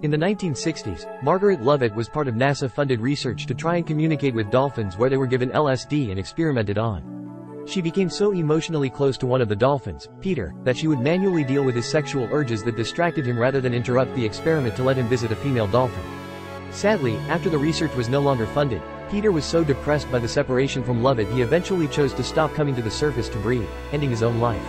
In the 1960s, Margaret Lovatt was part of NASA-funded research to try and communicate with dolphins where they were given LSD and experimented on. She became so emotionally close to one of the dolphins, Peter, that she would manually deal with his sexual urges that distracted him rather than interrupt the experiment to let him visit a female dolphin. Sadly, after the research was no longer funded, Peter was so depressed by the separation from Lovatt he eventually chose to stop coming to the surface to breathe, ending his own life.